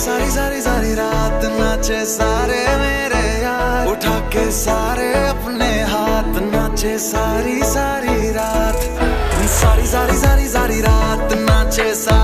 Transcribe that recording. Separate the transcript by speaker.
Speaker 1: सारी सारी सारी रात नाचे सारे मेरे यार। उठा के सारे अपने हाथ नाचे सारी सारी रात।
Speaker 2: सारी सारी सारी सारी रात
Speaker 1: नाचे सारे